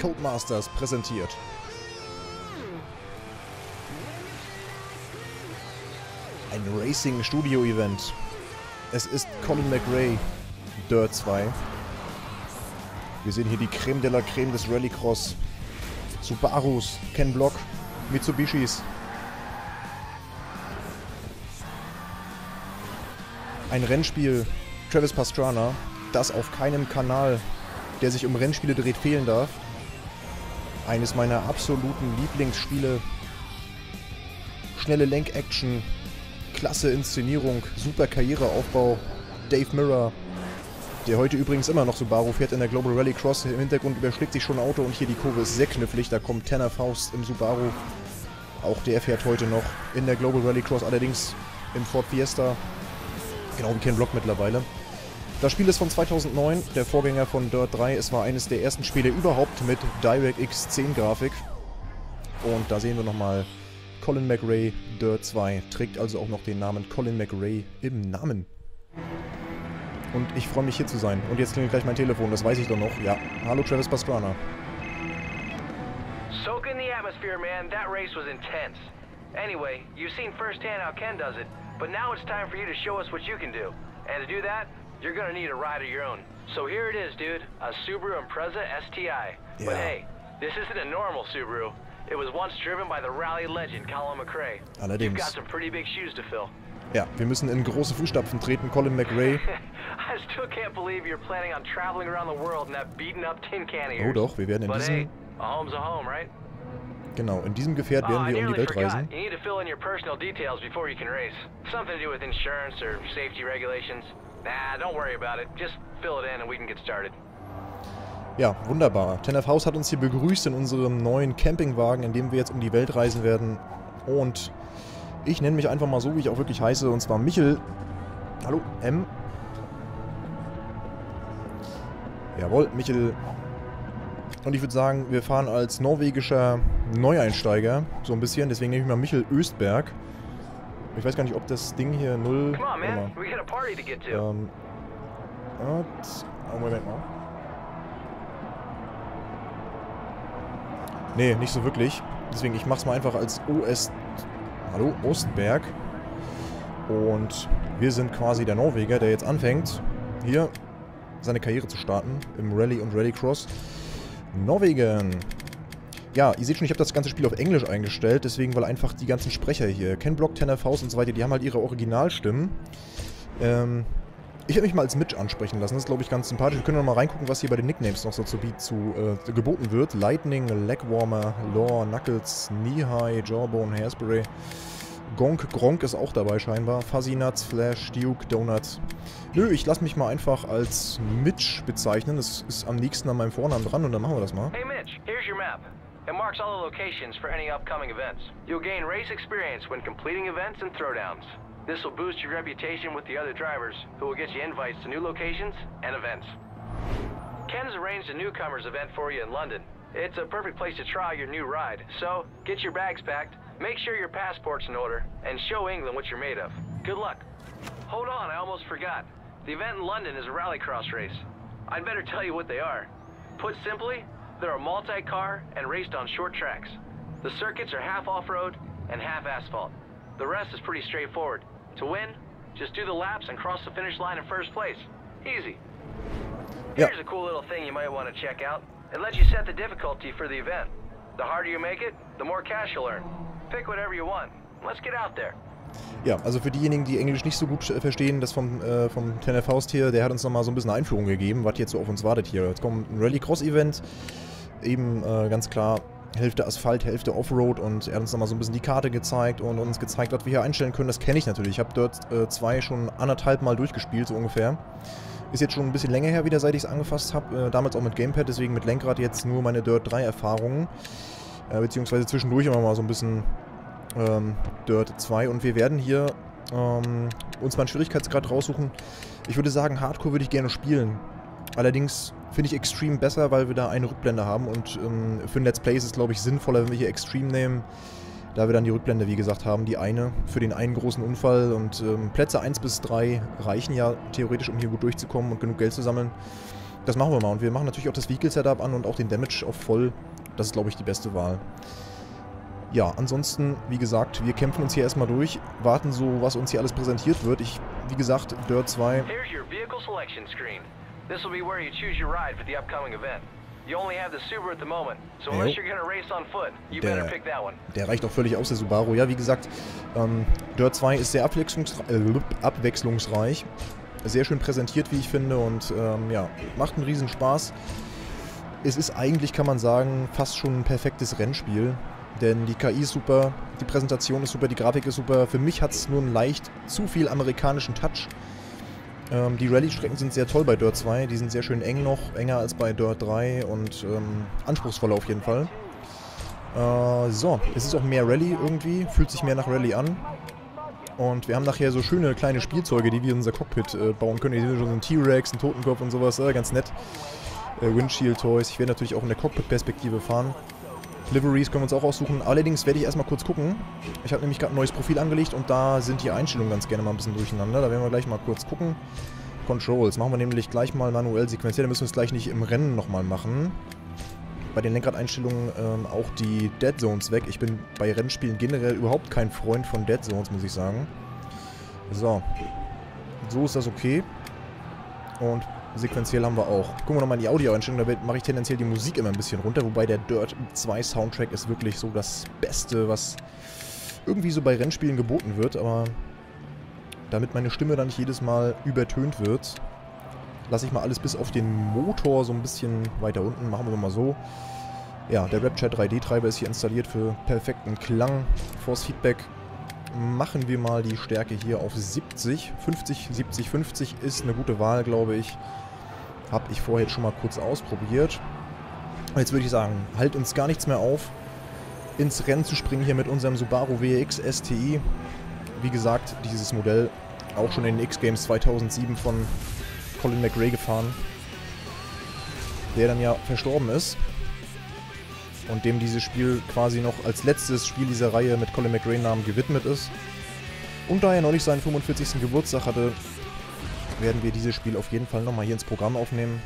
Codemasters präsentiert. Ein Racing-Studio-Event. Es ist Colin McRae, Dirt 2. Wir sehen hier die Creme de la Creme des Rallycross. Subarus, Ken Block, Mitsubishis. Ein Rennspiel, Travis Pastrana, das auf keinem Kanal, der sich um Rennspiele dreht, fehlen darf. Eines meiner absoluten Lieblingsspiele. Schnelle Lenk-Action, klasse Inszenierung, super Karriereaufbau. Dave Mirror, der heute übrigens immer noch Subaru fährt in der Global Rally Cross. Im Hintergrund überschlägt sich schon ein Auto und hier die Kurve ist sehr knifflig. Da kommt Tanner Faust im Subaru. Auch der fährt heute noch in der Global Rally Cross, allerdings im Ford Fiesta. Genau wie Ken Block mittlerweile. Das Spiel ist von 2009, der Vorgänger von Dirt 3. Es war eines der ersten Spiele überhaupt mit DirectX 10 Grafik. Und da sehen wir nochmal Colin McRae Dirt 2. Trägt also auch noch den Namen Colin McRae im Namen. Und ich freue mich hier zu sein. Und jetzt klingelt gleich mein Telefon, das weiß ich doch noch. Ja, hallo Travis Pastrana. Soak in the atmosphere, man. That race was intense. Anyway, you've seen firsthand how Ken does it, but now it's time for you to show us what you can do. And to do that, you're gonna need a ride of your own. So here it is, dude. A Subaru Impreza STI. Yeah. But hey, this isn't a normal Subaru. It was once driven by the rally legend Colin McRae. Allerdings. You've got some pretty big shoes to fill. Ja, wir müssen in große Fußstapfen treten. Colin McRae. I still can't believe you're planning on traveling around the world in that beaten up tin can of Oh yours. doch, wir werden in But hey, diesem... a home's a home, right? Genau, in diesem Gefährt Oh, werden I wir um die Welt forgot. reisen. You need to fill in your personal details before you can race. Something to do with insurance or safety regulations. Nah, don't worry about it. Just fill it in and we can get started. Ja, wunderbar. Tenef House hat uns hier begrüßt in unserem neuen Campingwagen, in dem wir jetzt um die Welt reisen werden. Und ich nenne mich einfach mal so, wie ich auch wirklich heiße, und zwar Michel. Hallo, M. Jawohl, Michel. Und ich würde sagen, wir fahren als norwegischer Neueinsteiger so ein bisschen. Deswegen nehme ich mal Michel Östberg. Ich weiß gar nicht, ob das Ding hier null... Come on, man. We got a party to get to. Ähm. Und, oh, Moment mal. Nee, nicht so wirklich. Deswegen, ich mach's mal einfach als OS... Hallo, Ostberg. Und wir sind quasi der Norweger, der jetzt anfängt, hier seine Karriere zu starten im Rallye und Rallycross. Norwegen. Ja, ihr seht schon, ich habe das ganze Spiel auf Englisch eingestellt, deswegen, weil einfach die ganzen Sprecher hier, Ken Block, Tanner Faust und so weiter, die haben halt ihre Originalstimmen. Ähm, ich werde mich mal als Mitch ansprechen lassen, das ist, glaube ich, ganz sympathisch. Wir können noch mal reingucken, was hier bei den Nicknames noch so zu, zu äh, geboten wird. Lightning, Legwarmer, Lore, Knuckles, Knee High, Jawbone, Hairspray. Gonk, Gronk ist auch dabei scheinbar. Fuzzy Nuts, Flash, Duke, Donuts. Nö, ich lasse mich mal einfach als Mitch bezeichnen. Das ist am nächsten an meinem Vornamen dran und dann machen wir das mal. Hey, Mitch, here's your map. It marks all the locations for any upcoming events. You'll gain race experience when completing events and throwdowns. This will boost your reputation with the other drivers, who will get you invites to new locations and events. Ken's arranged a newcomers event for you in London. It's a perfect place to try your new ride, so get your bags packed, make sure your passport's in order, and show England what you're made of. Good luck. Hold on, I almost forgot. The event in London is a rallycross race. I'd better tell you what they are. Put simply, they're a multi-car and raced on short tracks. The circuits are half off-road and half asphalt. The rest is pretty straightforward. To win, just do the laps and cross the finish line in first place. Easy. Yeah. Here's a cool little thing you might want to check out. It lets you set the difficulty for the event. The harder you make it, the more cash you'll earn. Pick whatever you want. Let's get out there. Ja, also für diejenigen, die Englisch nicht so gut äh, verstehen, das vom, äh, vom Tanner Faust hier, der hat uns nochmal so ein bisschen Einführung gegeben, was jetzt so auf uns wartet hier. Jetzt kommt ein Rallycross-Event, eben äh, ganz klar Hälfte Asphalt, Hälfte Offroad und er hat uns nochmal so ein bisschen die Karte gezeigt und uns gezeigt, was wir hier einstellen können. Das kenne ich natürlich. Ich habe Dirt 2 schon anderthalb Mal durchgespielt, so ungefähr. Ist jetzt schon ein bisschen länger her wieder, seit ich es angefasst habe. Äh, damals auch mit Gamepad, deswegen mit Lenkrad jetzt nur meine Dirt 3 Erfahrungen. Äh, beziehungsweise zwischendurch immer mal so ein bisschen ähm, Dirt 2 und wir werden hier ähm, uns mal einen Schwierigkeitsgrad raussuchen. Ich würde sagen, Hardcore würde ich gerne spielen. Allerdings finde ich Extreme besser, weil wir da eine Rückblende haben und ähm, für ein Let's Play ist es, glaube ich, sinnvoller, wenn wir hier Extreme nehmen, da wir dann die Rückblende, wie gesagt, haben, die eine für den einen großen Unfall und ähm, Plätze 1 bis 3 reichen ja theoretisch, um hier gut durchzukommen und genug Geld zu sammeln. das machen wir mal. Und wir machen natürlich auch das Vehicle-Setup an und auch den Damage auf voll. Das ist, glaube ich, die beste Wahl. Ja, ansonsten, wie gesagt, wir kämpfen uns hier erstmal durch, warten so, was uns hier alles präsentiert wird. Ich, wie gesagt, Dirt 2. Here's your vehicle selection screen. This will be where you choose your ride for the upcoming event. You only have the Subaru at the moment, so unless you're gonna race on foot, you der, better pick that one. Der reicht auch völlig aus, der Subaru. Ja, wie gesagt, ähm, Dirt 2 ist sehr abwechslungsreich, äh, abwechslungsreich, sehr schön präsentiert, wie ich finde, und ähm, ja, macht einen riesen Spaß. Es ist eigentlich, kann man sagen, fast schon ein perfektes Rennspiel. Denn die KI ist super, die Präsentation ist super, die Grafik ist super. Für mich hat es nur einen leicht zu viel amerikanischen Touch. Ähm, die Rallye-Strecken sind sehr toll bei Dirt 2. Die sind sehr schön eng noch, enger als bei Dirt 3 und ähm, anspruchsvoller auf jeden Fall. Äh, so, es ist auch mehr Rallye irgendwie, fühlt sich mehr nach Rallye an. Und wir haben nachher so schöne kleine Spielzeuge, die wir in unser Cockpit äh, bauen können. Hier sind schon so ein T-Rex, ein Totenkopf und sowas, äh, ganz nett. Äh, Windshield-Toys. Ich werde natürlich auch in der Cockpit-Perspektive fahren. Liveries können wir uns auch aussuchen. Allerdings werde ich erstmal kurz gucken. Ich habe nämlich gerade ein neues Profil angelegt und da sind die Einstellungen ganz gerne mal ein bisschen durcheinander. Da werden wir gleich mal kurz gucken. Controls machen wir nämlich gleich mal manuell sequenziell. Da müssen wir es gleich nicht im Rennen nochmal machen. Bei den Lenkradeinstellungen ähm, auch die Dead Zones weg. Ich bin bei Rennspielen generell überhaupt kein Freund von Dead Zones, muss ich sagen. So. So ist das okay. Und Sequenziell haben wir auch. Gucken wir nochmal in die Audioeinstellung, da mache ich tendenziell die Musik immer ein bisschen runter, wobei der Dirt 2 Soundtrack ist wirklich so das Beste, was irgendwie so bei Rennspielen geboten wird, aber damit meine Stimme dann nicht jedes Mal übertönt wird, lasse ich mal alles bis auf den Motor so ein bisschen weiter unten. Machen wir nochmal so. Ja, der Rapchat 3D-Treiber ist hier installiert für perfekten Klang. Force Feedback machen wir mal die Stärke hier auf 70. 50, 70, 50 ist eine gute Wahl, glaube ich. Habe ich vorher schon mal kurz ausprobiert. Jetzt würde ich sagen, halt uns gar nichts mehr auf, ins Rennen zu springen hier mit unserem Subaru WX STI. Wie gesagt, dieses Modell auch schon in den X-Games 2007 von Colin McRae gefahren, der dann ja verstorben ist und dem dieses Spiel quasi noch als letztes Spiel dieser Reihe mit Colin McRae Namen gewidmet ist. Und da er neulich seinen 45. Geburtstag hatte, werden wir dieses Spiel auf jeden Fall nochmal hier ins Programm aufnehmen.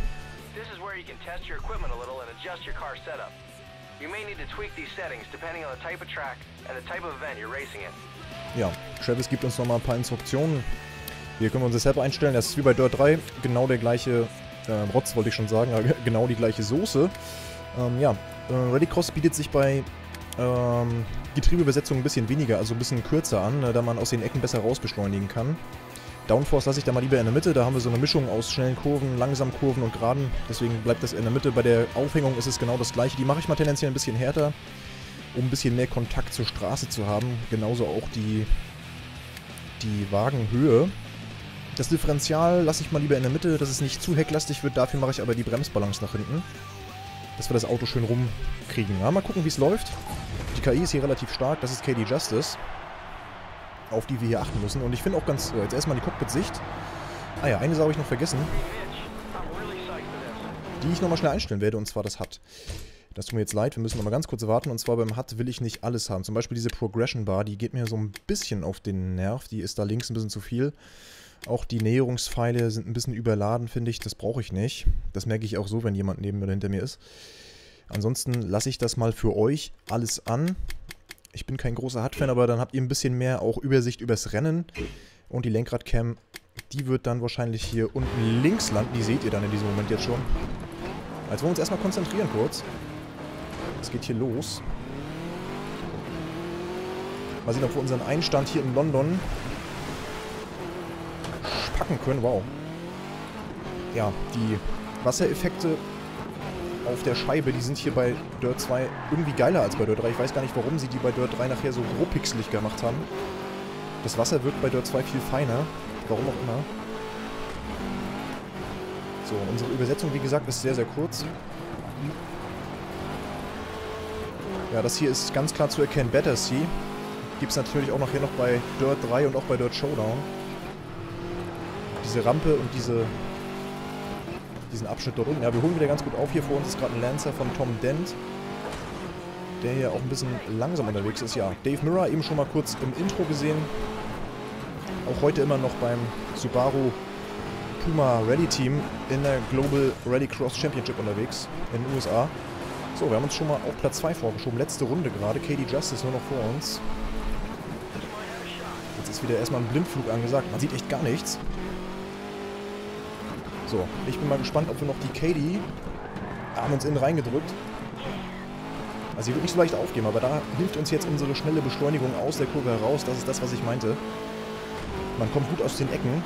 Ja, Travis gibt uns nochmal ein paar Instruktionen. Hier können wir unser Setup einstellen. Das ist wie bei Dirt 3 genau der gleiche äh, Rotz, wollte ich schon sagen, genau die gleiche Soße. Ähm, ja, äh, Rallycross bietet sich bei ähm, Getriebebesetzung ein bisschen weniger, also ein bisschen kürzer an, äh, da man aus den Ecken besser rausbeschleunigen kann. Downforce lasse ich da mal lieber in der Mitte. Da haben wir so eine Mischung aus schnellen Kurven, langsamen Kurven und geraden. Deswegen bleibt das in der Mitte. Bei der Aufhängung ist es genau das gleiche. Die mache ich mal tendenziell ein bisschen härter, um ein bisschen mehr Kontakt zur Straße zu haben. Genauso auch die, die Wagenhöhe. Das Differential lasse ich mal lieber in der Mitte, dass es nicht zu hecklastig wird. Dafür mache ich aber die Bremsbalance nach hinten. Dass wir das Auto schön rumkriegen. Ja, mal gucken, wie es läuft. Die KI ist hier relativ stark. Das ist KD Justice auf die wir hier achten müssen. Und ich finde auch ganz, äh, jetzt erstmal die Cockpit-Sicht. Ah ja, eine Sache habe ich noch vergessen. Die ich nochmal schnell einstellen werde, und zwar das HUD. Das tut mir jetzt leid, wir müssen nochmal ganz kurz warten. Und zwar beim HUD will ich nicht alles haben. Zum Beispiel diese Progression Bar, die geht mir so ein bisschen auf den Nerv. Die ist da links ein bisschen zu viel. Auch die Näherungspfeile sind ein bisschen überladen, finde ich. Das brauche ich nicht. Das merke ich auch so, wenn jemand neben oder hinter mir ist. Ansonsten lasse ich das mal für euch alles an. Ich bin kein großer HUD-Fan, aber dann habt ihr ein bisschen mehr auch Übersicht übers Rennen. Und die Lenkradcam, die wird dann wahrscheinlich hier unten links landen. Die seht ihr dann in diesem Moment jetzt schon. Jetzt wollen wir uns erstmal konzentrieren kurz. Es geht hier los. Mal sehen, ob wir unseren Einstand hier in London packen können. Wow. Ja, die Wassereffekte auf der Scheibe, die sind hier bei Dirt 2 irgendwie geiler als bei Dirt 3. Ich weiß gar nicht, warum sie die bei Dirt 3 nachher so rohpixelig gemacht haben. Das Wasser wirkt bei Dirt 2 viel feiner. Warum auch immer. So, unsere Übersetzung, wie gesagt, ist sehr, sehr kurz. Ja, das hier ist ganz klar zu erkennen. Battersea. Gibt es natürlich auch nachher noch bei Dirt 3 und auch bei Dirt Showdown. Diese Rampe und diese diesen Abschnitt dort unten. Ja, wir holen wieder ganz gut auf. Hier vor uns ist gerade ein Lancer von Tom Dent, der hier auch ein bisschen langsam unterwegs ist. Ja, Dave Mirror eben schon mal kurz im Intro gesehen. Auch heute immer noch beim Subaru Puma Rally Team in der Global Rally Cross Championship unterwegs in den USA. So, wir haben uns schon mal auf Platz 2 vorgeschoben. Letzte Runde gerade. Katie Justice nur noch vor uns. Jetzt ist wieder erstmal ein Blindflug angesagt. Man sieht echt gar nichts. So, ich bin mal gespannt, ob wir noch die Katie... Haben uns innen reingedrückt. Also sie wird nicht so leicht aufgeben, aber da hilft uns jetzt unsere schnelle Beschleunigung aus der Kurve heraus. Das ist das, was ich meinte. Man kommt gut aus den Ecken.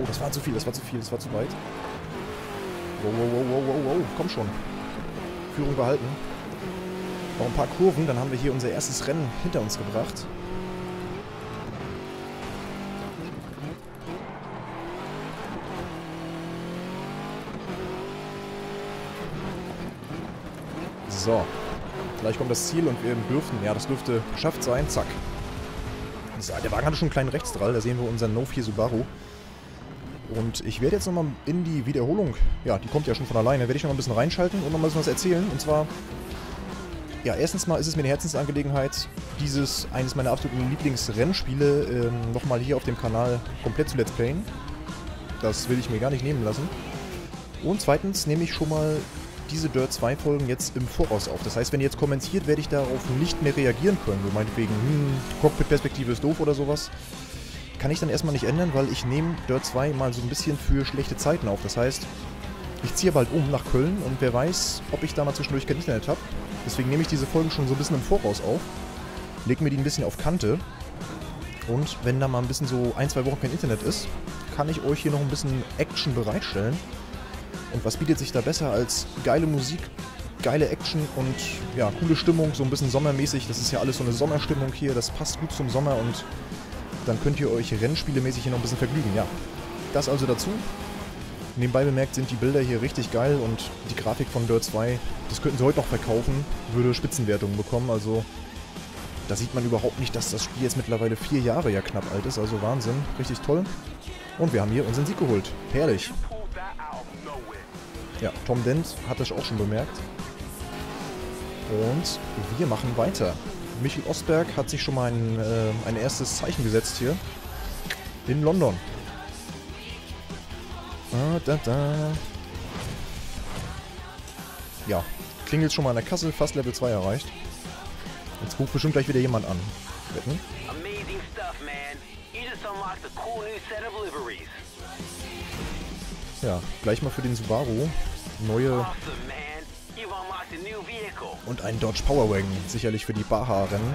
Oh, das war zu viel, das war zu viel, das war zu weit. Wow, wow, wow, wow, wow, wow. Komm schon. Führung behalten. Noch ein paar Kurven, dann haben wir hier unser erstes Rennen hinter uns gebracht. So. Gleich kommt das Ziel und wir dürften, ja, das dürfte geschafft sein. Zack. Der Wagen hatte schon einen kleinen Rechtsdrall, da sehen wir unseren No 4 Subaru. Und ich werde jetzt nochmal in die Wiederholung, ja, die kommt ja schon von alleine, werde ich nochmal ein bisschen reinschalten und nochmal was erzählen. Und zwar, ja, erstens mal ist es mir eine Herzensangelegenheit, dieses, eines meiner absoluten Lieblingsrennspiele, ähm, nochmal hier auf dem Kanal komplett zu Let's Playen. Das will ich mir gar nicht nehmen lassen. Und zweitens nehme ich schon mal diese Dirt 2 Folgen jetzt im Voraus auf. Das heißt, wenn ihr jetzt kommentiert, werde ich darauf nicht mehr reagieren können. So meinetwegen, hm, Cockpit-Perspektive ist doof oder sowas. Kann ich dann erstmal nicht ändern, weil ich nehme Dirt 2 mal so ein bisschen für schlechte Zeiten auf. Das heißt, ich ziehe bald um nach Köln und wer weiß, ob ich da mal zwischendurch kein Internet habe. Deswegen nehme ich diese Folgen schon so ein bisschen im Voraus auf. Lege mir die ein bisschen auf Kante. Und wenn da mal ein bisschen so ein, zwei Wochen kein Internet ist, kann ich euch hier noch ein bisschen Action bereitstellen. Und was bietet sich da besser als geile Musik, geile Action und ja, coole Stimmung, so ein bisschen sommermäßig. Das ist ja alles so eine Sommerstimmung hier, das passt gut zum Sommer und dann könnt ihr euch rennspielemäßig hier noch ein bisschen vergnügen. Ja, das also dazu. Nebenbei bemerkt sind die Bilder hier richtig geil und die Grafik von Dirt 2, das könnten sie heute noch verkaufen, würde Spitzenwertungen bekommen. Also da sieht man überhaupt nicht, dass das Spiel jetzt mittlerweile vier Jahre ja knapp alt ist. Also Wahnsinn, richtig toll. Und wir haben hier unseren Sieg geholt. Herrlich. Ja, Tom Dent hat das auch schon bemerkt. Und wir machen weiter. Michael Osberg hat sich schon mal ein, äh, ein erstes Zeichen gesetzt hier. In London. Ah, da, da. Ja, klingelt schon mal an der Kasse, fast Level 2 erreicht. Jetzt ruft bestimmt gleich wieder jemand an. Wetten? Amazing stuff, man. You just unlocked a cool new set of liveries. Ja, gleich mal für den Subaru. Neue... Und ein Dodge Powerwagon, sicherlich für die Baja-Rennen.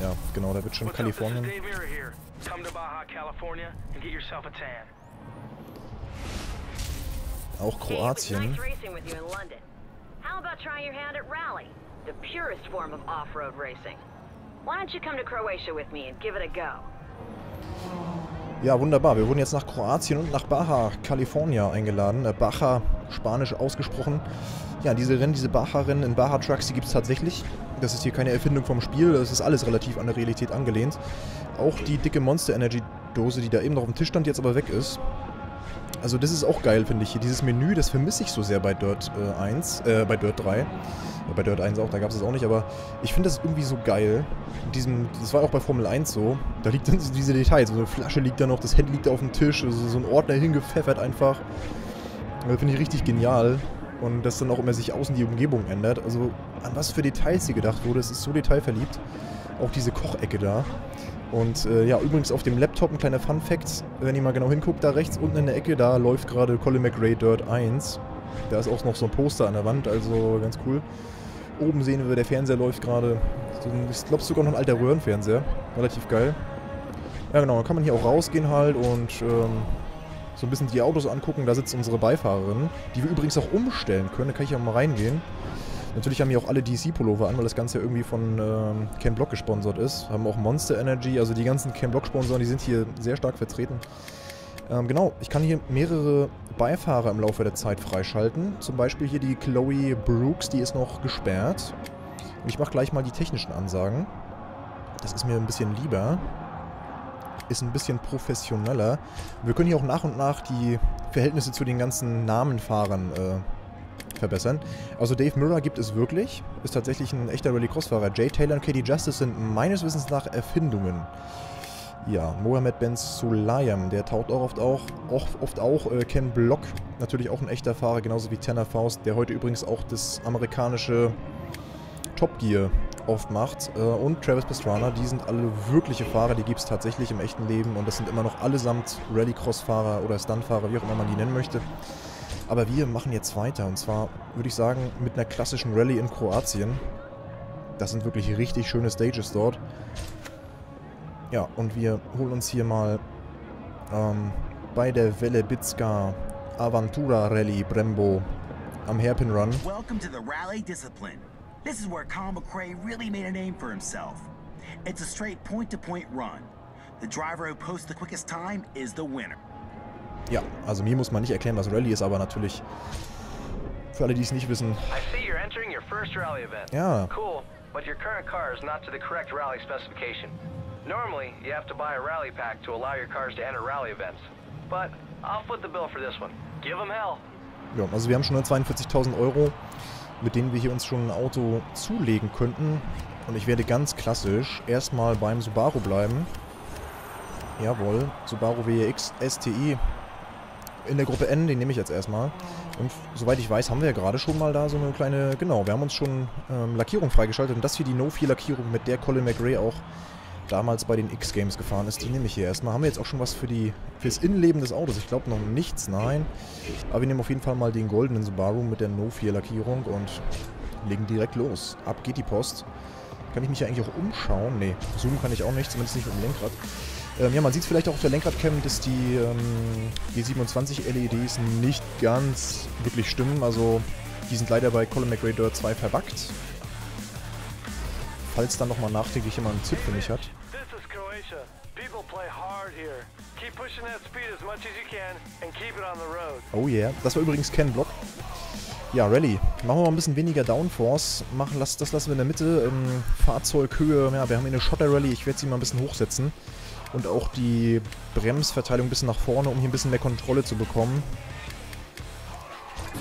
Ja, genau, da wird schon Kalifornien. Auch Kroatien. How about trying your hand at rally? The purest form of off-road racing. Why don't you come to Croatia with me and give it a go? Ja, wunderbar. Wir wurden jetzt nach Kroatien und nach Baja, California eingeladen. Äh, Baja, spanisch ausgesprochen. Ja, diese Rennen, diese Baja-Rennen in Baja-Trucks, die gibt es tatsächlich. Das ist hier keine Erfindung vom Spiel. Das ist alles relativ an der Realität angelehnt. Auch die dicke Monster Energy Dose, die da eben noch auf dem Tisch stand, jetzt aber weg ist. Also das ist auch geil, finde ich. Hier dieses Menü, das vermisse ich so sehr bei Dirt äh, 1, äh, bei Dirt 3. Bei Dirt 1 auch, da gab es das auch nicht, aber ich finde das irgendwie so geil. Diesem, das war auch bei Formel 1 so. Da liegt dann diese Details. So eine Flasche liegt da noch, das Handy liegt da auf dem Tisch, also so ein Ordner hingepfeffert einfach. Das finde ich richtig genial. Und dass dann auch immer sich außen die Umgebung ändert. Also an was für Details hier gedacht wurde, es ist so detailverliebt. Auch diese Kochecke da. Und äh, ja, übrigens auf dem Laptop ein kleiner Fun-Fact, wenn ihr mal genau hinguckt, da rechts unten in der Ecke, da läuft gerade Colin McRae Dirt 1. Da ist auch noch so ein Poster an der Wand, also ganz cool. Oben sehen wir, der Fernseher läuft gerade. So ich glaube sogar noch ein alter Röhrenfernseher. Relativ geil. Ja genau, dann kann man hier auch rausgehen halt und ähm, so ein bisschen die Autos angucken. Da sitzt unsere Beifahrerin, die wir übrigens auch umstellen können. Da kann ich ja mal reingehen. Natürlich haben hier auch alle DC-Pullover an, weil das Ganze ja irgendwie von ähm, Ken Block gesponsert ist. Haben auch Monster Energy, also die ganzen Ken Block-Sponsoren, die sind hier sehr stark vertreten. Ähm, genau, ich kann hier mehrere Beifahrer im Laufe der Zeit freischalten. Zum Beispiel hier die Chloe Brooks, die ist noch gesperrt. Und ich mache gleich mal die technischen Ansagen. Das ist mir ein bisschen lieber. Ist ein bisschen professioneller. Wir können hier auch nach und nach die Verhältnisse zu den ganzen Namenfahrern äh, verbessern. Also Dave Mirror gibt es wirklich, ist tatsächlich ein echter Rallycross-Fahrer. Jay Taylor und Katie Justice sind meines Wissens nach Erfindungen. Ja, Mohamed Ben Sulayem, der taucht auch oft auch, oft auch äh, Ken Block, natürlich auch ein echter Fahrer, genauso wie Tanner Faust, der heute übrigens auch das amerikanische Top Gear oft macht. Äh, und Travis Pastrana, die sind alle wirkliche Fahrer, die gibt es tatsächlich im echten Leben und das sind immer noch allesamt Rallycross-Fahrer oder Stunt-Fahrer, wie auch immer man die nennen möchte. Aber wir machen jetzt weiter und zwar würde ich sagen mit einer klassischen Rallye in Kroatien. Das sind wirklich richtig schöne Stages dort. Ja, und wir holen uns hier mal ähm, bei der Velebitska Avantura Rally Brembo am Hairpin Run. Welcome to the rally discipline. This is where Colin McRae really made a name for himself. It's a straight point-to-point -point run. The driver who posts the quickest time is the winner. Ja, also mir muss man nicht erklären, was Rally ist, aber natürlich für alle, die es nicht wissen. Ja. Cool, but your current car is not to the correct rally specification. Normally, you have to buy a rally pack to allow your cars to enter rally events. But I'll foot the bill for this one. Give them hell. Ja, also wir haben schon 142.000 Euro, mit denen wir hier uns schon ein Auto zulegen könnten. Und ich werde ganz klassisch erstmal beim Subaru bleiben. Jawohl, Subaru WRX STI in der Gruppe N, den nehme ich jetzt erstmal. Und soweit ich weiß, haben wir ja gerade schon mal da so eine kleine, genau, wir haben uns schon ähm, Lackierung freigeschaltet. Und das hier die No-Fee-Lackierung, mit der Colin McRae auch damals bei den X-Games gefahren ist. Die nehme ich hier erstmal. Haben wir jetzt auch schon was für die fürs Innenleben des Autos? Ich glaube noch nichts, nein. Aber wir nehmen auf jeden Fall mal den goldenen Subaru mit der No 4 Lackierung und legen direkt los. Ab geht die Post. Kann ich mich ja eigentlich auch umschauen? Ne, zoomen kann ich auch nicht, zumindest nicht mit dem Lenkrad. Ähm, ja, man sieht es vielleicht auch auf der Lenkradcam, dass die ähm, G27 LEDs nicht ganz wirklich stimmen. Also die sind leider bei Colin McRae Dirt 2 verbuggt falls dann nochmal nachträglich jemand einen Tipp für mich hat. Oh yeah, das war übrigens Ken Block. Ja, Rallye. Machen wir mal ein bisschen weniger Downforce. Machen, das, das lassen wir in der Mitte. Ähm, Fahrzeughöhe, ja, wir haben hier eine Schotter-Rallye. Ich werde sie mal ein bisschen hochsetzen. Und auch die Bremsverteilung ein bisschen nach vorne, um hier ein bisschen mehr Kontrolle zu bekommen.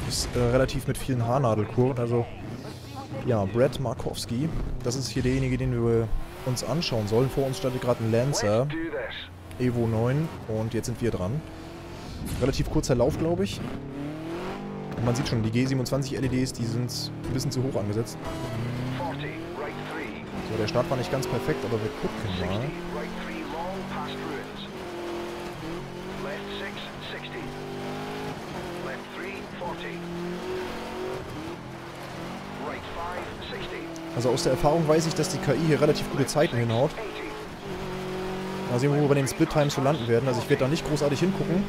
Ist äh, relativ mit vielen Haarnadelkurven, also ja, Brad Markowski. Das ist hier derjenige, den wir uns anschauen sollen. Vor uns startet gerade ein Lancer. Evo 9. Und jetzt sind wir dran. Relativ kurzer Lauf, glaube ich. Und man sieht schon, die G27 LEDs, die sind ein bisschen zu hoch angesetzt. So, der Start war nicht ganz perfekt, aber wir gucken mal. Also aus der Erfahrung weiß ich, dass die KI hier relativ gute Zeiten hinhaut. Mal sehen, wo wir bei den Split Times so landen werden. Also ich werde da nicht großartig hingucken.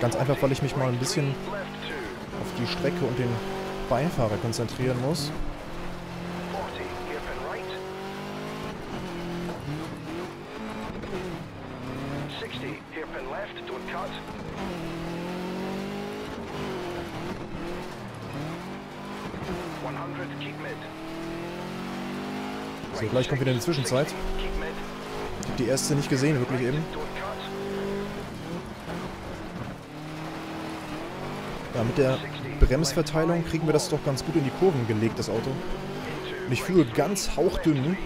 Ganz einfach, weil ich mich mal ein bisschen auf die Strecke und den Beifahrer konzentrieren muss. Gleich kommt wieder eine Zwischenzeit. Ich habe die erste nicht gesehen, wirklich eben. Ja, mit der Bremsverteilung kriegen wir das doch ganz gut in die Kurven gelegt, das Auto. Und ich fühle ganz hauchdünn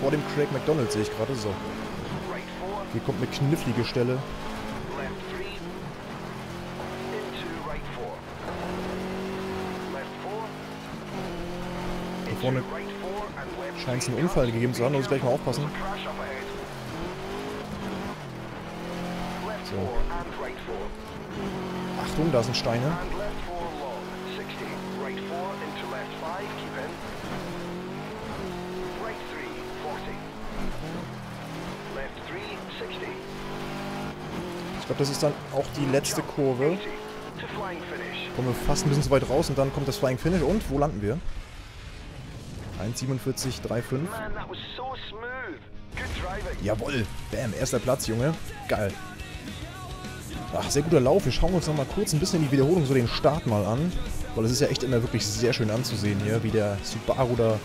vor dem Craig McDonald, sehe ich gerade. So. Hier kommt eine knifflige Stelle. Hier vorne Scheint es einen Unfall gegeben zu haben, muss ich gleich mal aufpassen. So. Achtung, da sind Steine. Ich glaube, das ist dann auch die letzte Kurve. Kommen wir fast ein bisschen zu weit raus und dann kommt das Flying Finish. Und wo landen wir? 1,47,35. Jawoll. Bam, erster Platz, Junge. Geil. Ach, sehr guter Lauf. Wir schauen uns noch mal kurz ein bisschen die Wiederholung, so den Start mal an. Weil es ist ja echt immer wirklich sehr schön anzusehen hier, wie der Subaru da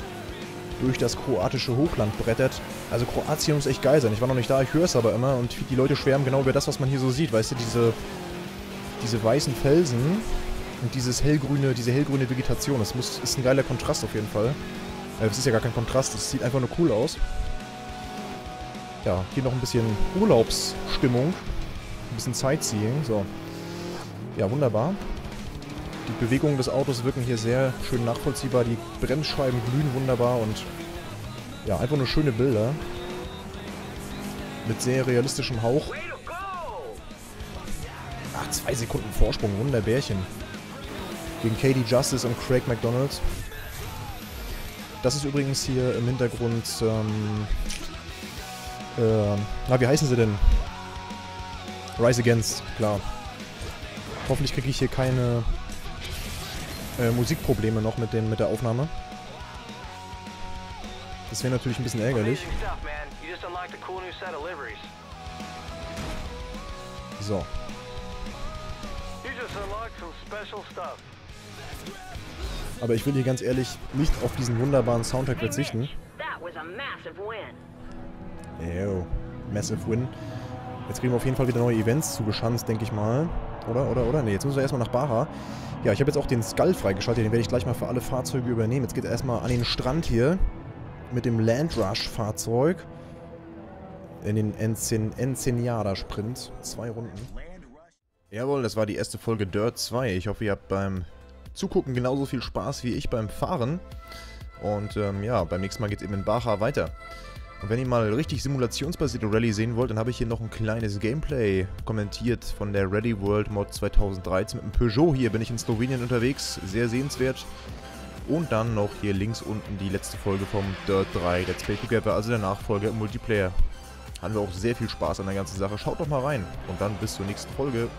durch das kroatische Hochland brettert. Also Kroatien muss echt geil sein. Ich war noch nicht da, ich höre es aber immer und die Leute schwärmen genau über das, was man hier so sieht. Weißt du, diese, diese weißen Felsen und dieses hellgrüne, diese hellgrüne Vegetation. Das muss, ist ein geiler Kontrast auf jeden Fall. Äh, das ist ja gar kein Kontrast, das sieht einfach nur cool aus. Ja, hier noch ein bisschen Urlaubsstimmung. Ein bisschen Sightseeing, so. Ja, wunderbar. Die Bewegungen des Autos wirken hier sehr schön nachvollziehbar. Die Bremsscheiben glühen wunderbar und ja, einfach nur schöne Bilder. Mit sehr realistischem Hauch. Ach, zwei Sekunden Vorsprung, Wunderbärchen. Gegen Katie Justice und Craig McDonald. Das ist übrigens hier im Hintergrund, ähm, äh, na, wie heißen sie denn? Rise Against, klar. Hoffentlich kriege ich hier keine äh, Musikprobleme noch mit, den, mit der Aufnahme. Das wäre natürlich ein bisschen ärgerlich. So. Aber ich will hier ganz ehrlich nicht auf diesen wunderbaren Soundtrack verzichten. Ew, massive win. Jetzt kriegen wir auf jeden Fall wieder neue Events zugeschanzt, denke ich mal. Oder, oder, oder? Ne, jetzt müssen wir erstmal nach Baja. Ja, ich habe jetzt auch den Skull freigeschaltet. Den werde ich gleich mal für alle Fahrzeuge übernehmen. Jetzt geht es erstmal an den Strand hier. Mit dem Land Rush Fahrzeug. In den Encen Ensenada Sprint. Zwei Runden. Jawohl, das war die erste Folge Dirt 2. Ich hoffe, ihr habt beim Zugucken genauso viel Spaß wie ich beim Fahren. Und ähm, ja, beim nächsten Mal geht es eben in Baja weiter. Und wenn ihr mal richtig simulationsbasierte Rallye sehen wollt, dann habe ich hier noch ein kleines Gameplay kommentiert von der Rally World Mod 2013 mit dem Peugeot. Hier bin ich in Slowenien unterwegs, sehr sehenswert. Und dann noch hier links unten die letzte Folge vom Dirt 3 Let's Play Together, also der Nachfolger im Multiplayer. Hatten wir auch sehr viel Spaß an der ganzen Sache. Schaut doch mal rein und dann bis zur nächsten Folge.